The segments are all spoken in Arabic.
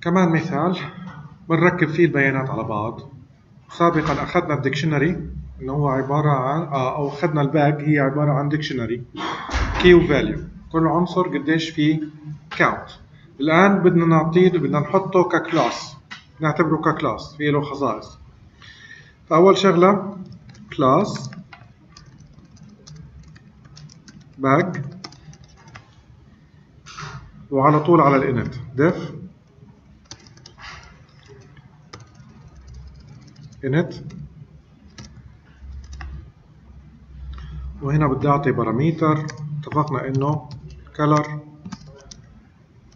كمان مثال بنركب فيه البيانات على بعض. سابقا أخذنا ال dictionary إنه هو عبارة عن آه أو أخذنا ال bag هي عبارة عن dictionary. key و value كل عنصر قديش فيه count الآن بدنا نعطيه بدنا نحطه ك class نعتبره ك class فيه له خصائص. فأول شغلة class bag وعلى طول على الإنت. ديف init وهنا بدي أعطي parameter اتفقنا إنه color.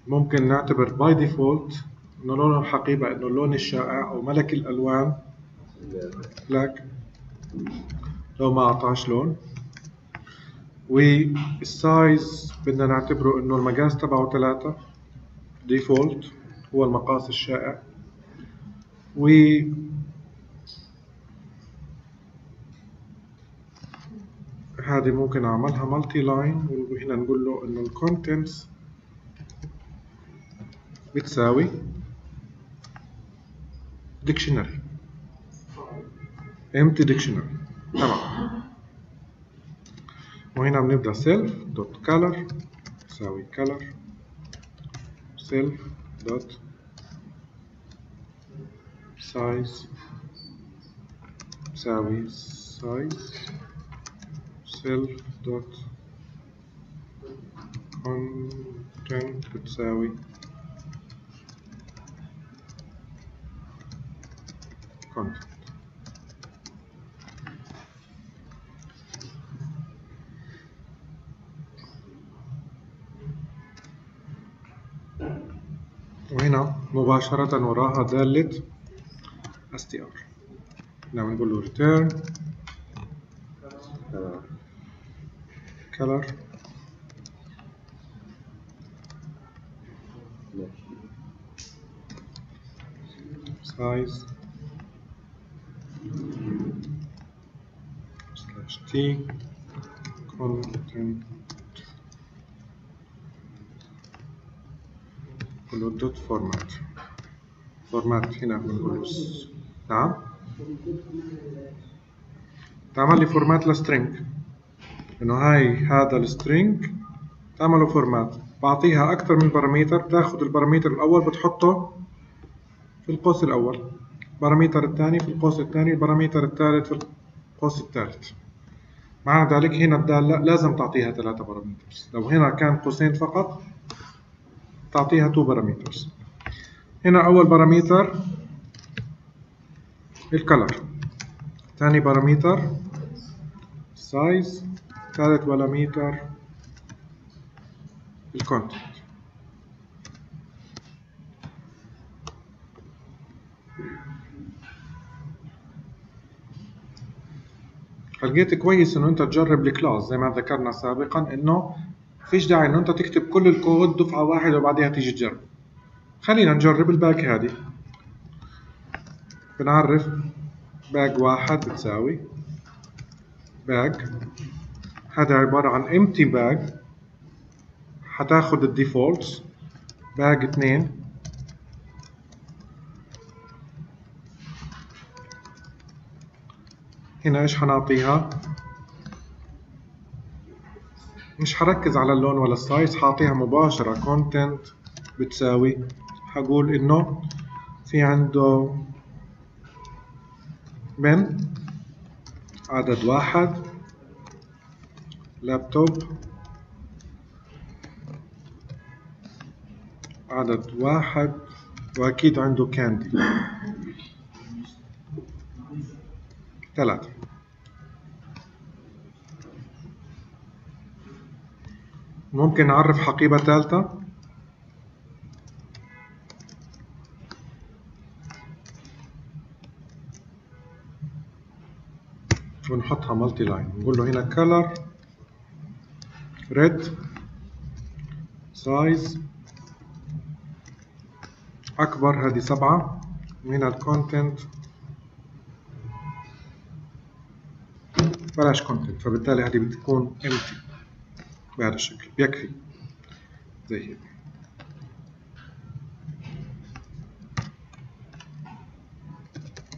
ممكن نعتبر by default إنه لونه الحقيبة إنه اللون الشائع أو ملك الألوان. black لو ما أعطاش لون. وال size بدنا نعتبره إنه المقاس تبعه ثلاثة. default هو المقاس الشائع. و هذه ممكن أعملها multi line وهنا نقول له إنه ال contents بتساوي dictionary empty dictionary. تمام. وهنا بنبدأ self دوت color تساوي color self دوت size تساوي size self dot content. بتساوي content وهنا مباشرة وراها دالة str هنا بنقول له return. Color. Size. Slash t. Content كله dot format format هنا بنقول نعم تعمل لي format ل string إنه هاي هذا ال string تعمله format بعطيها أكثر من parameter بتاخذ ال parameter الأول بتحطه في القوس الأول. ال parameter الثاني في القوس الثاني ال parameter الثالث في القوس الثالث. مع ذلك هنا الدالة لازم تعطيها ثلاثة parameters لو هنا كان قوسين فقط تعطيها 2 parameters هنا أول parameter ال color ثاني parameter size. ثالث parameter ال content لقيت كويس إنه أنت تجرب ال class زي ما ذكرنا سابقا إنه فيش داعي إنه أنت تكتب كل الكود دفعة واحدة وبعدها تيجي تجرب. خلينا نجرب ال bag هذه. بنعرف bag واحد بتساوي bag هذا عبارة عن empty bag. حتاخد ال defaults bag اتنين هنا إيش حنعطيها؟ مش حركز على اللون ولا ال size حاعطيها مباشرة content بتساوي. حقول إنه في عنده من عدد واحد. لابتوب عدد واحد. وأكيد عنده كاندي. ثلاثة. ممكن نعرف حقيبة ثالثة؟ ونحطها multi line نقول له هنا color. red. Size. أكبر هذه سبعة. من ال content بلاش content فبالتالي هذه بتكون empty. بهذا الشكل. بيكفي. زي هيك.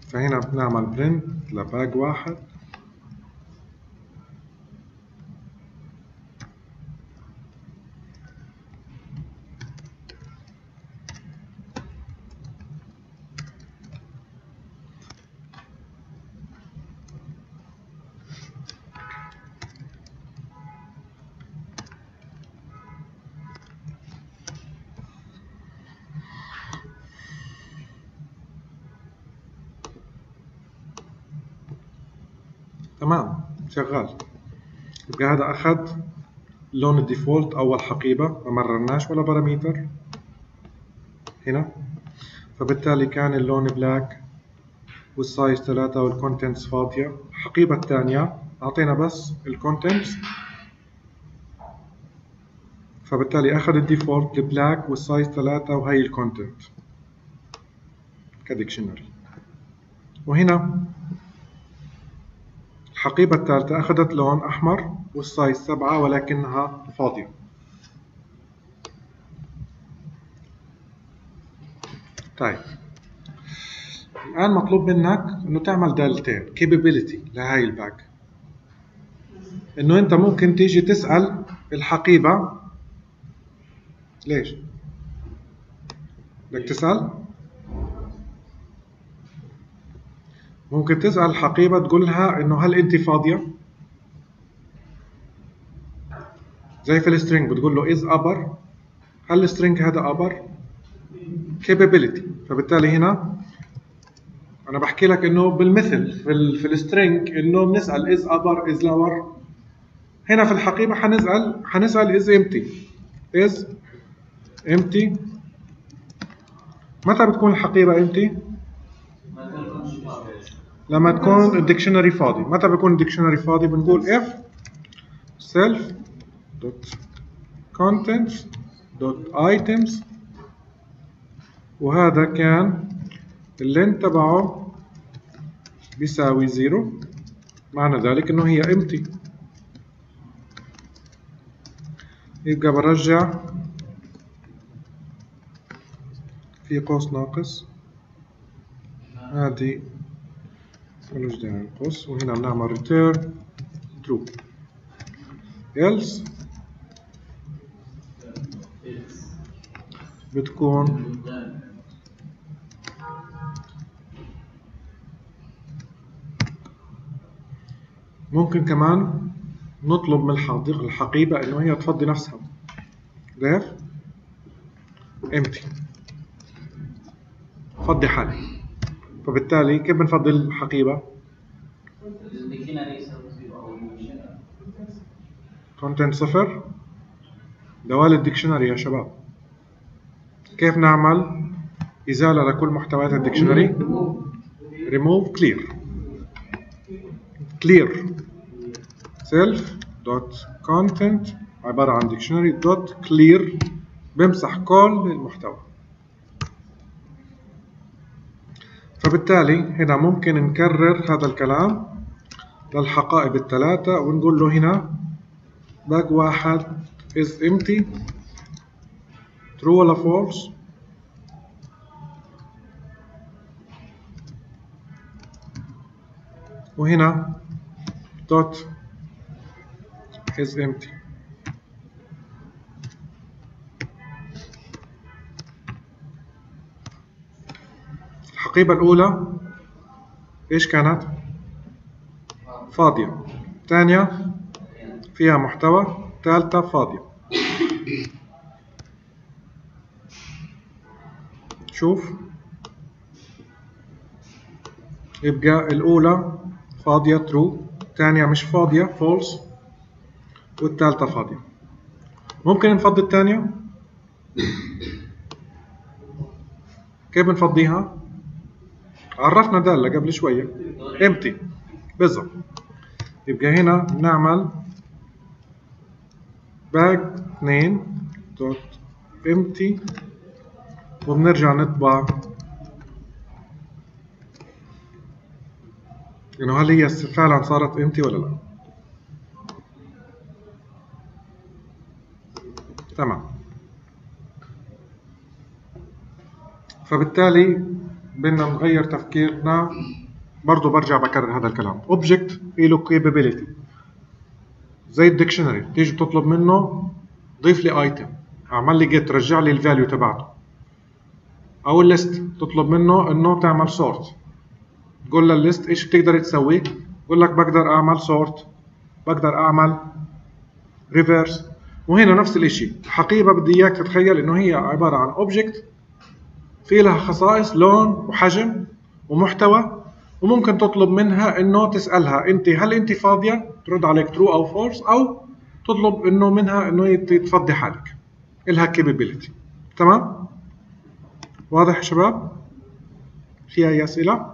فهنا بنعمل برنت لباج واحد. تمام. شغال. يبقى هذا أخذ لون ال default أول حقيبة ما مررناش ولا parameter. هنا. فبالتالي كان اللون black وال size 3 وال contents فاضية. الحقيبة الثانية أعطينا بس ال contents فبالتالي أخذ ال default ال black وال size 3 وهي ال content ك dictionary. وهنا. الحقيبة الثالثة أخذت لون أحمر وال size سبعة ولكنها فاضية طيب الآن مطلوب منك إنه تعمل دالتين capability لهاي ال bag إنه أنت ممكن تيجي تسأل الحقيبة ليش؟ بدك تسأل؟ ممكن تسأل الحقيبة تقول لها إنه هل أنت فاضية؟ زي في ال string بتقول له is upper هل ال string هذا upper؟ capital فبالتالي هنا أنا بحكي لك إنه بالمثل في ال في ال string إنه بنسأل is upper is lower هنا في الحقيبة حنسأل حنسأل is empty is empty متى بتكون الحقيبة empty؟ لما تكون ال dictionary فاضي. متى بيكون ال dictionary فاضي؟ بنقول if self dot contents dot items. وهذا كان ال len تبعه بيساوي زيرو معنى ذلك إنه هي empty. يبقى برجع في قوس ناقص. هذه داعي القوس وهنا بنعمل return true. Else? بتكون ممكن كمان نطلب من الحديقة الحقيبة إنه هي تفضي نفسها. def empty. فضي حالي فبالتالي كيف بنفضي الحقيبة؟ content صفر دوال ال dictionary يا شباب. كيف نعمل إزالة لكل محتويات ال dictionary؟ remove clear. Clear. self dot content عبارة عن dictionary dot clear. بمسح كل المحتوى فبالتالي هنا ممكن نكرر هذا الكلام للحقائب الثلاثة ونقول له هنا باك واحد is empty true ولا false. وهنا dot is empty. الحقيبة الأولى إيش كانت؟ فاضية. الثانية فيها محتوى. الثالثة فاضية. شوف. يبقى الأولى فاضية true. الثانية مش فاضية false. والثالثة فاضية. ممكن نفضي الثانية؟ كيف بنفضيها؟ عرفنا دالة قبل شوية. Empty. بالضبط. يبقى هنا بنعمل باك 2 دوت empty وبنرجع نطبع. انه هل هي فعلا صارت empty ولا لا؟ تمام. فبالتالي بدنا نغير تفكيرنا. برضه برجع بكرر هذا الكلام. object له capability زي ال dictionary. تيجي تطلب منه ضيف لي item اعمل لي get رجع لي ال value تبعته. أو ال list تطلب منه إنه تعمل sort تقول لل ال list إيش بتقدر تسوي؟ بقول لك بقدر أعمل sort بقدر أعمل reverse وهنا نفس الشيء الحقيبه بدي إياك تتخيل إنه هي عبارة عن object في لها خصائص لون وحجم ومحتوى وممكن تطلب منها إنه تسألها أنت هل أنت فاضية ترد عليك true أو false أو تطلب إنه منها إنه تفضي حالك. إلها كابابيلتي تمام؟ واضح يا شباب؟ في أي أسئلة؟